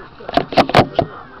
Drivers, get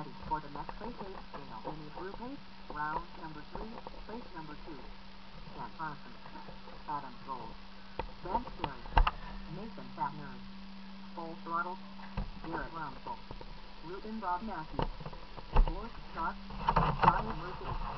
ready for the next place eight scale. In the group eight, round number three, place number two. Ken Parsons, Adam Gold, Ben Sterry, Nathan Fatner, Full Throttle, Garrett Rumble, Ruben Bob Matthews, Forrest Scott, Johnny Murphy.